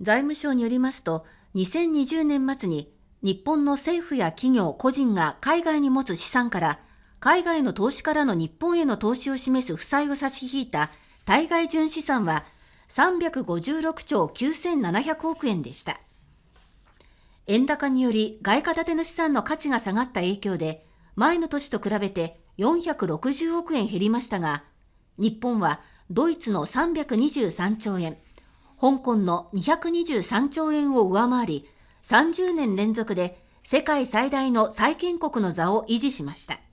財務省によりますと2020年末に日本の政府や企業、個人が海外に持つ資産から海外の投資からの日本への投資を示す負債を差し引いた対外純資産は356兆9700億円でした。円高により外貨建ての資産の価値が下がった影響で前の年と比べて460億円減りましたが日本はドイツの323兆円香港の223兆円を上回り30年連続で世界最大の債権国の座を維持しました。